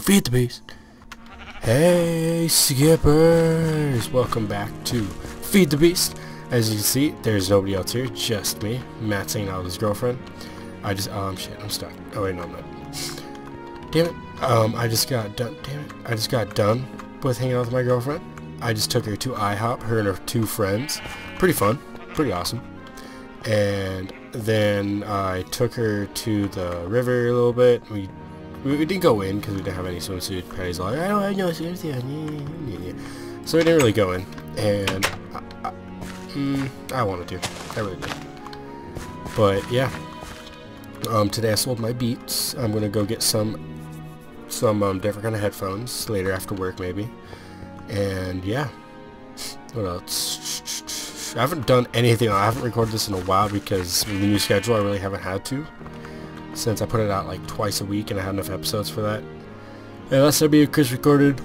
feed the beast. Hey skippers! Welcome back to Feed the Beast. As you can see, there's nobody else here, just me. Matt's hanging out with his girlfriend. I just um shit, I'm stuck. Oh wait, no I'm not. Damn it. Um I just got done damn it. I just got done with hanging out with my girlfriend. I just took her to IHOP, her and her two friends. Pretty fun, pretty awesome. And then I took her to the river a little bit. We we, we didn't go in because we didn't have any swimsuit. Patty's like, I don't have no swimsuit. So we didn't really go in. And I, I, mm, I wanted to. I really did. But yeah. Um, today I sold my Beats. I'm gonna go get some some um, different kind of headphones later after work maybe. And yeah, what else? I haven't done anything. I haven't recorded this in a while because with the new schedule I really haven't had to. Since I put it out like twice a week and I had enough episodes for that. Yeah, last time Kris recorded.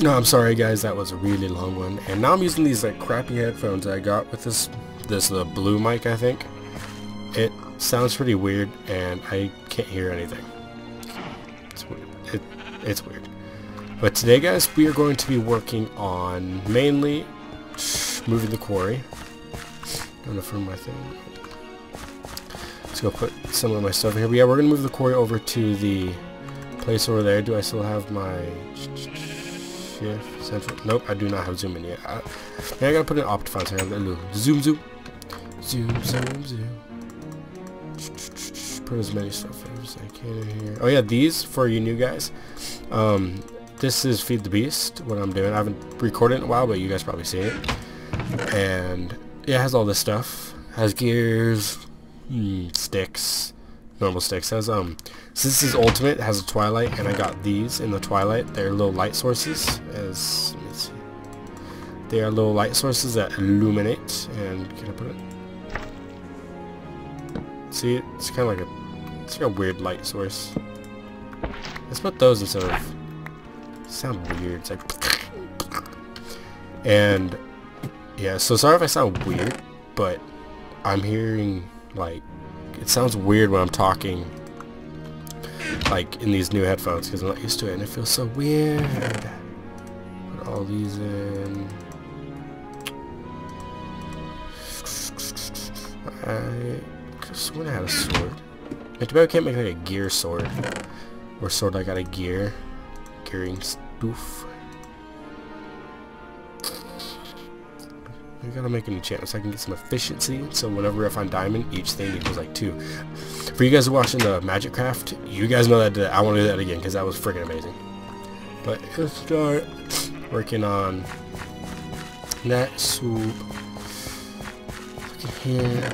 No, I'm sorry guys, that was a really long one. And now I'm using these like crappy headphones I got with this this the blue mic I think. It sounds pretty weird and I can't hear anything. It's weird. It, it's weird. But today, guys, we are going to be working on mainly moving the quarry. Gonna from my thing. Let's go put some of my stuff in here. But yeah, we're gonna move the quarry over to the place over there. Do I still have my shift central? Nope, I do not have zoom in yet. I, yeah, I gotta put an Optifine so zoom, zoom, zoom, zoom, zoom. Put as many stuff as I can in here. Oh yeah, these for you new guys. Um, this is Feed the Beast, what I'm doing. I haven't recorded in a while, but you guys probably see it. And it has all this stuff. Has gears, mm, sticks, normal sticks. Has um, so this is Ultimate. Has a Twilight, and I got these in the Twilight. They're little light sources. As let me see, they are little light sources that illuminate. And can I put it? See, it's kind of like a, it's like a weird light source. Let's put those instead of sound weird. It's like, and yeah. So sorry if I sound weird, but I'm hearing like it sounds weird when I'm talking like in these new headphones because I'm not used to it, and it feels so weird. Put all these in. I just want to have a sword. I can't make like a gear sword or sword I got a gear gearing stuff. I gotta make an enchantment so I can get some efficiency. So whenever I find diamond, each thing equals like two. For you guys watching the Magic Craft, you guys know that I want to do that again because that was freaking amazing. But let's start working on that soup. Look at here.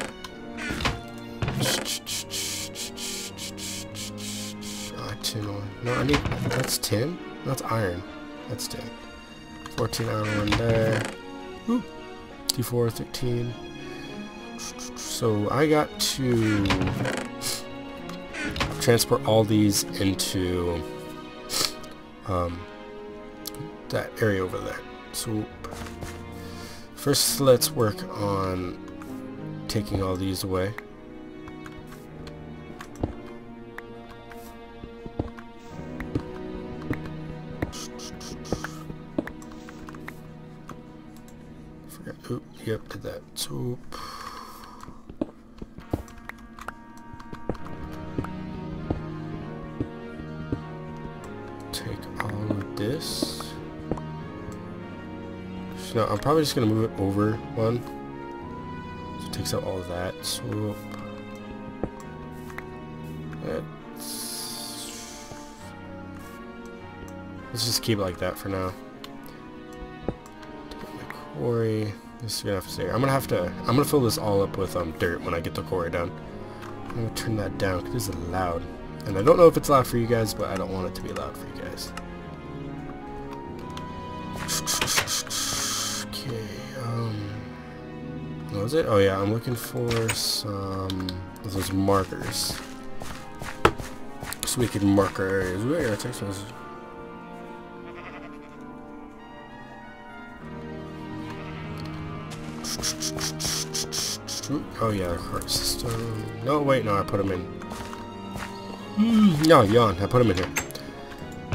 Ah, no, I need... That's 10? That's iron. That's 10. 14 iron one there. Woo. D4, 13. So I got to transport all these into um, that area over there. So first let's work on taking all these away. That. So take all of this. No, I'm probably just gonna move it over one. So it takes out all of that. Swoop. Let's, let's just keep it like that for now. Take my quarry. This is gonna have to stay. I'm gonna have to. I'm gonna fill this all up with um dirt when I get the quarry done. I'm gonna turn that down because this is loud, and I don't know if it's loud for you guys, but I don't want it to be loud for you guys. Okay. Um. What was it? Oh yeah, I'm looking for some those markers. So we can mark our areas. Ooh, yeah, text Oh yeah, system. No, wait, no, I put them in. Mm, no, yawn. I put them in here.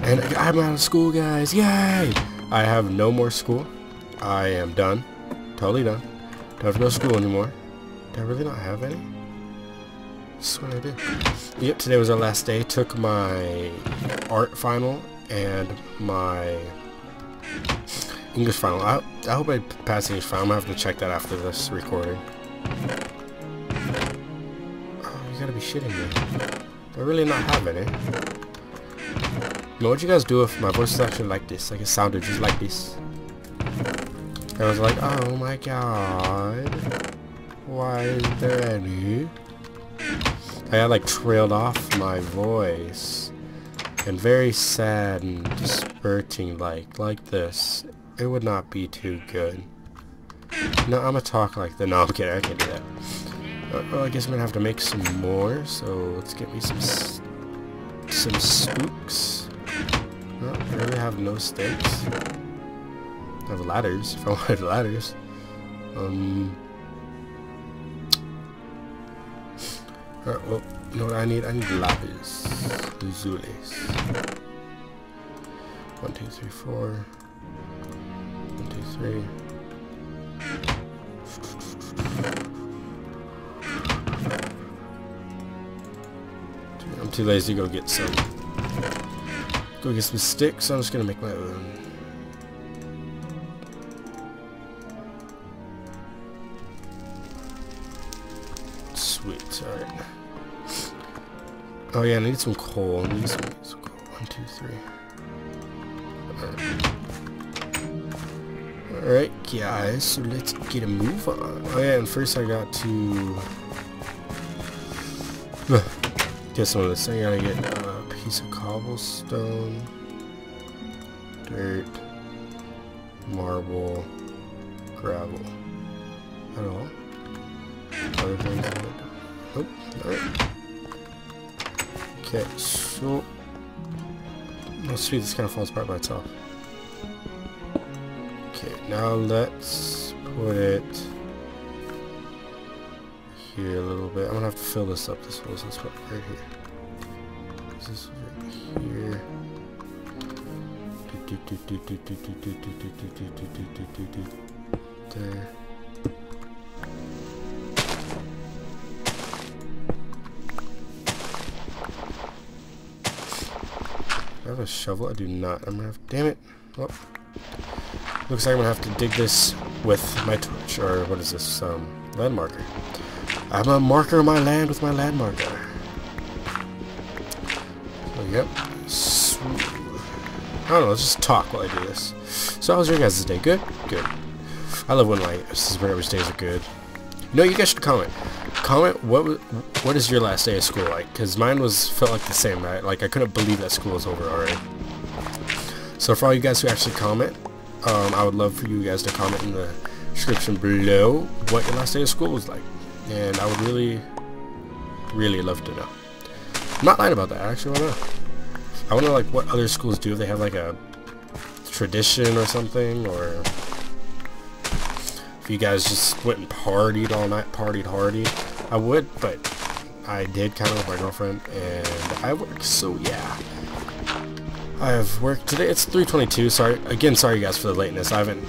And I'm out of school, guys. Yay! I have no more school. I am done. Totally done. Don't have to school anymore. Do I really not have any? I swear I did. Yep, today was our last day. Took my art final and my English final. I, I hope I pass English final. I'm going to have to check that after this recording. Oh, you gotta be shitting me. I really not have any? what would you guys do if my voice is actually like this? Like it sounded just like this. I was like, oh my god. Why is there any? I had like trailed off my voice. And very sad and dispiriting like, like this. It would not be too good. No, I'm gonna talk like the. No, I'm kidding. I can't do that. Uh, well, I guess I'm gonna have to make some more. So let's get me some some spooks. No, I really have no stakes. I have ladders. If I wanted ladders. Um. Alright, well, you know what I need? I need lapis. Lazuli. One, two, three, four. One, two, three. Too lazy to go get some. Go get some sticks. I'm just gonna make my own. Sweet. All right. Oh yeah, I need some coal. I need some, some coal. One, two, three. Alright, guys, so let's get a move on. Oh yeah, and first I got to get some of this. I gotta get a piece of cobblestone, dirt, marble, gravel. At all? Other things I Nope, alright. Okay, so... Let's see, this kind of falls apart by itself. Okay, now let's put it here a little bit. I'm gonna have to fill this up. This was this right here. This is right here. There. I have a shovel? I do not. I'm gonna have. Damn it. Oh. Looks like I'm gonna have to dig this with my torch, or what is this, um, land marker. I'm gonna marker my land with my land marker. yep. I don't know, let's just talk while I do this. So how was your guys' day? Good? Good. I love when like subscribers' days are good. Know, you guys should comment. Comment what what is your last day of school like? Because mine was felt like the same, right? Like I couldn't believe that school was over already. So for all you guys who actually comment, um, I would love for you guys to comment in the description below what your last day of school was like. And I would really, really love to know. I'm not lying about that, I actually, I know. I wonder like what other schools do, if they have like a tradition or something, or if you guys just went and partied all night, partied hardy. I would, but I did kind of with my girlfriend, and I work, so yeah. I've worked today. It's 3:22. Sorry again. Sorry guys for the lateness. I haven't.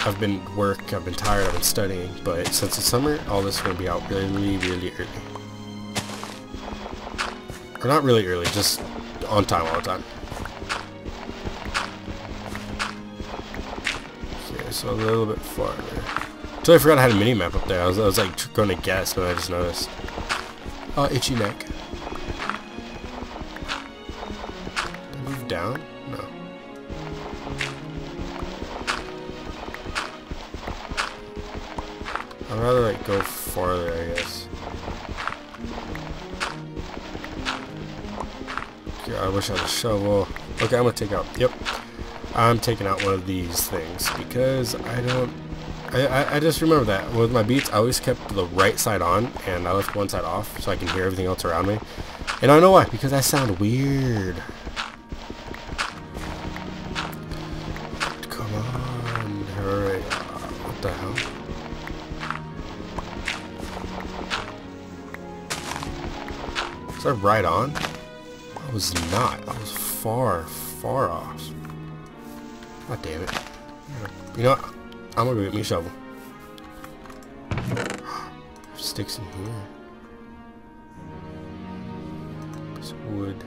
I've been work. I've been tired. I've been studying. But since it's summer, all this is gonna be out really, really early. Or not really early, just on time all the time. Okay, so a little bit farther. Totally forgot I had a mini map up there. I was, I was like going to guess, but I just noticed. Oh, itchy neck. Move down? Go farther, I guess. Okay, I wish I had a shovel. Okay, I'm gonna take out. Yep, I'm taking out one of these things because I don't. I, I, I just remember that with my beats, I always kept the right side on and I left one side off so I can hear everything else around me. And I know why, because I sound weird. I right on? I was not. I was far, far off. God damn it. You know what? I'm gonna get me a shovel. Sticks in here. This wood.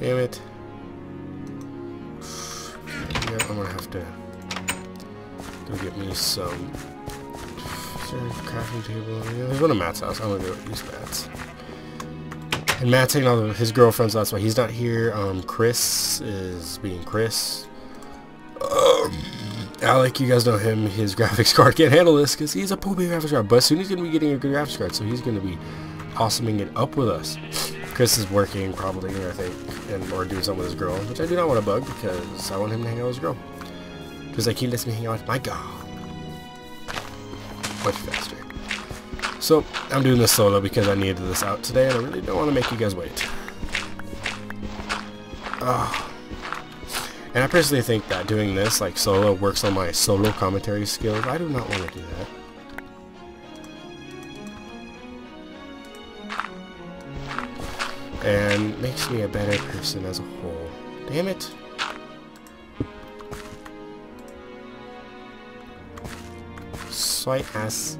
Damn it. Yeah, I'm gonna have to go get me some. Crafting table? Yeah, there's one at Matt's house. I'm gonna go use Matt's. And Matt's hanging out with his girlfriends, so that's why he's not here. Um, Kris is being Kris. Um, Alec, you guys know him. His graphics card can't handle this because he's a poopy graphics card. But soon he's going to be getting a good graphics card, so he's going to be awesoming it up with us. Kris is working probably, I think, and or doing something with his girl, which I do not want to bug because I want him to hang out with his girl. Because like he lets me hang out with my girl. Much faster. So, I'm doing this solo because I needed this out today, and I really don't want to make you guys wait. Ah. And I personally think that doing this, like solo, works on my solo commentary skills. I do not want to do that. And makes me a better person as a whole. Damn it. Slight ass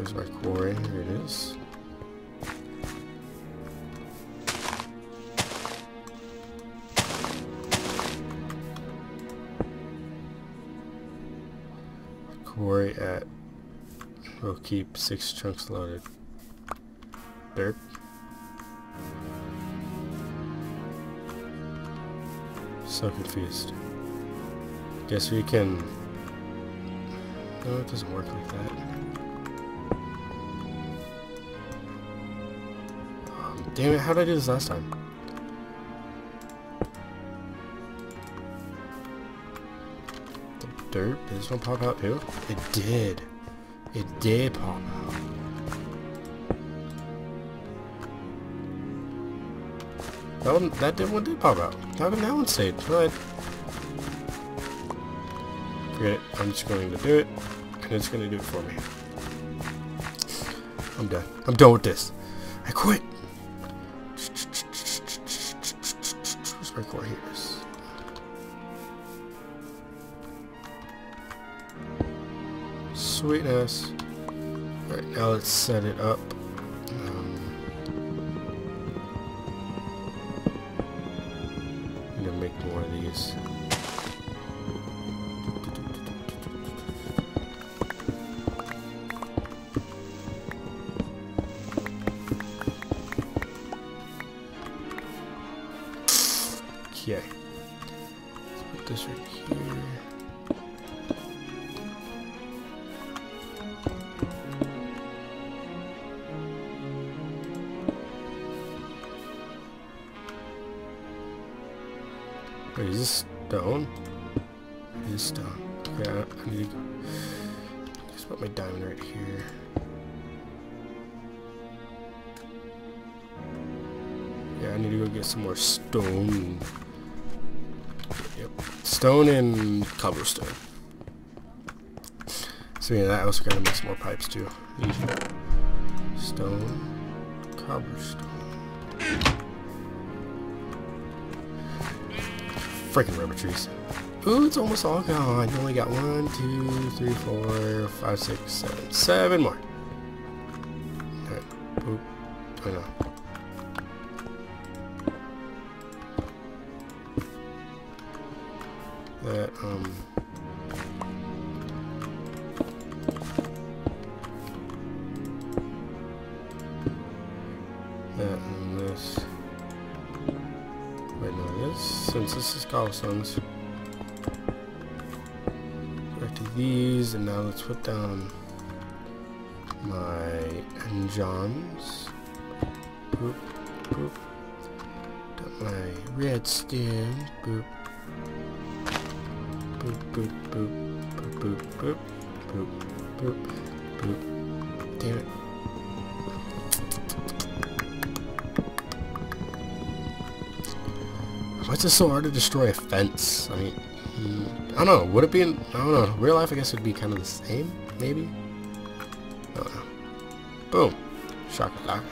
Here's my quarry. Here it is. Quarry at... We'll keep six chunks loaded. Dirt. So confused. Guess we can... No, it doesn't work like that. Damn it, how did I do this last time? The dirt? Did this one pop out too? It did. It did pop out. That one, that did, one did pop out. How come that one stayed? But forget it. I'm just going to do it, and it's going to do it for me. I'm done. I'm done with this. I quit. Sweetness. Alright, now let's set it up. Um, I'm gonna make more of these. Okay. Let's put this right here. Wait, is this stone? Is stone. Okay, I need to just put my diamond right here. Yeah, I need to go get some more stone. Stone and cobblestone. So yeah, that also gotta make some more pipes too. Stone, cobblestone. freaking rubber trees. Ooh, it's almost all gone. You only got one, two, three, four, five, six, seven. Seven more. Alright. Boop. That, um... That and this Wait, no, this since this is cobblestones. To these, and now let's put down my engines. Boop, boop. My redstone. Boop boop, boop, boop, boop, boop, boop, boop, boop. Damn it. Why is it so hard to destroy a fence? I mean, I don't know. Would it be in, I don't know. Real life, I guess, would be kind of the same, maybe? I don't know. Boom. Shakalaka.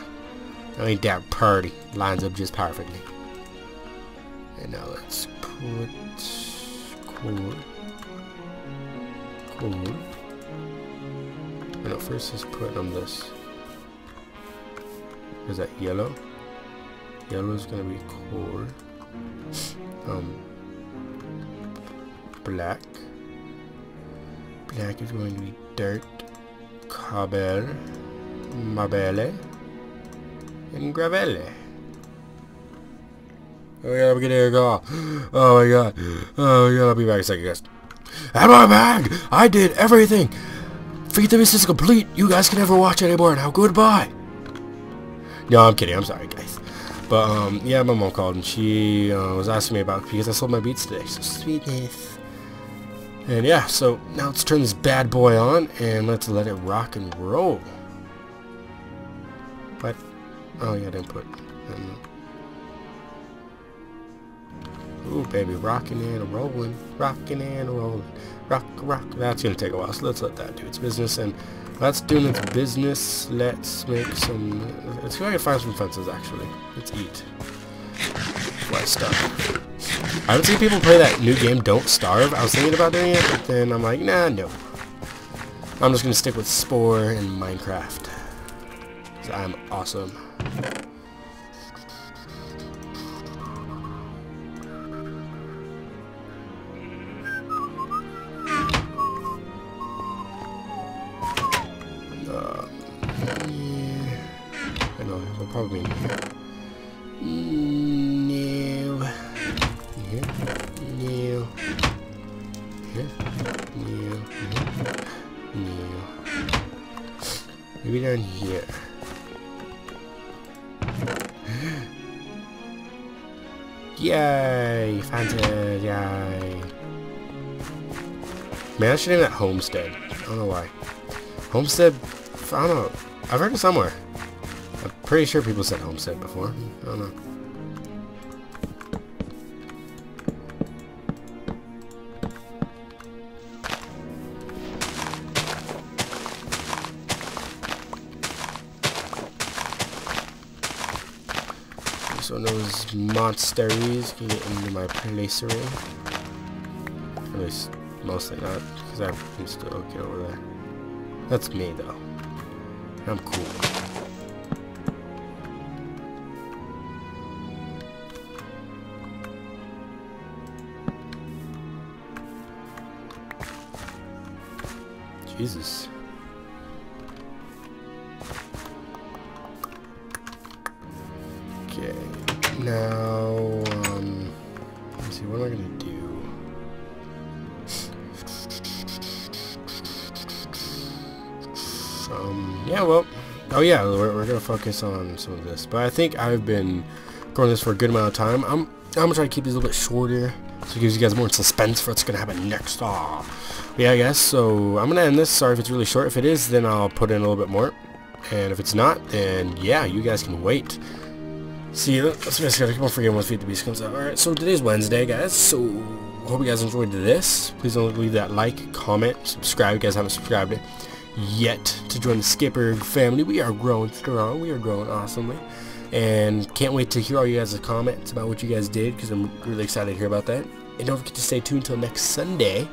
I mean, that party lines up just perfectly. And now let's put... Cord. Core. No, first let's put on this. Is that yellow? Yellow is gonna be core. Um, black. Black is going to be dirt, cobble, marbelle, and gravelle. Oh yeah, get air go. Oh my god. Oh my god, I'll be back in a second, guys. And I'm back! I did everything! Feed the Beast is complete. You guys can never watch anymore. Now goodbye. No, I'm kidding. I'm sorry, guys. But, um, yeah, my mom called and she uh, was asking me about because I sold my beats today. So, sweetness. And yeah, so now let's turn this bad boy on and let's let it rock and roll. But, Oh, yeah, I didn't put... Um, Ooh, baby, rocking and rolling, rocking and rolling, rock, rock. That's gonna take a while, so let's let that do its business. And that's doing its business. Let's make some. Let's see I can find some fences. Actually, let's eat. I starve. I haven't seen people play that new game, Don't Starve. I was thinking about doing it, but then I'm like, nah, no. I'm just gonna stick with Spore and Minecraft. I'm awesome. Probably in here. No. Here. No. Here. No. No. Maybe down here. Yay! Fantasy! Yay! Man, I should name that Homestead. I don't know why. Homestead, I don't know. I've heard it somewhere. Pretty sure people said homestead before. I don't know. So those monsters can get into my place placery. At least, mostly not, because I can still get over there. That's me, though. I'm cool. Jesus. Okay. Now, um, let's see, what am I gonna do? Um, yeah, well, oh yeah, we're, we're gonna focus on some of this, but I think I've been going this for a good amount of time. I'm, I'm gonna try to keep these a little bit shorter, so it gives you guys more suspense for what's gonna happen next. Aw yeah, I guess. So I'm going to end this. Sorry if it's really short. If it is, then I'll put in a little bit more. And if it's not, then yeah, you guys can wait. See, you. let's just gotta keep on forgetting when Feed the Beast comes out. Alright, so today's Wednesday, guys. So, hope you guys enjoyed this. Please don't leave that like, comment, subscribe. You guys haven't subscribed yet to join the Skipper family. We are growing strong. We are growing awesomely. And can't wait to hear all you guys' comments about what you guys did because I'm really excited to hear about that. And don't forget to stay tuned until next Sunday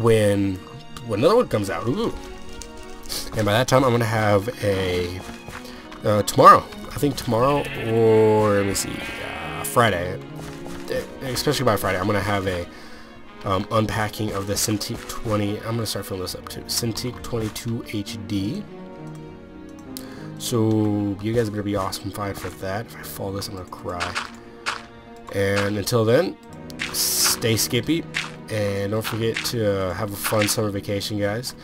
when when another one comes out. Ooh. And by that time, I'm gonna have a uh, tomorrow. I think tomorrow or let me see, uh, Friday. Eh, especially by Friday, I'm gonna have a um, unpacking of the Cintiq 20. I'm gonna start filling this up too. Cintiq 22 HD. So you guys better be awesome fine for that. If I fall this, I'm gonna cry. And until then, stay skippy. And don't forget to uh, have a fun summer vacation, guys.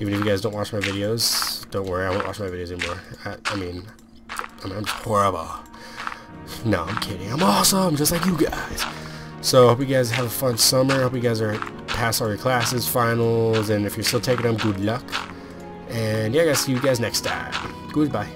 Even if you guys don't watch my videos, don't worry, I won't watch my videos anymore. I, I mean, I mean, I'm horrible. No, I'm kidding. I'm awesome, just like you guys. So, hope you guys have a fun summer. Hope you guys are pass all your classes, finals, and if you're still taking them, good luck. And yeah, guys, see you guys next time. Goodbye.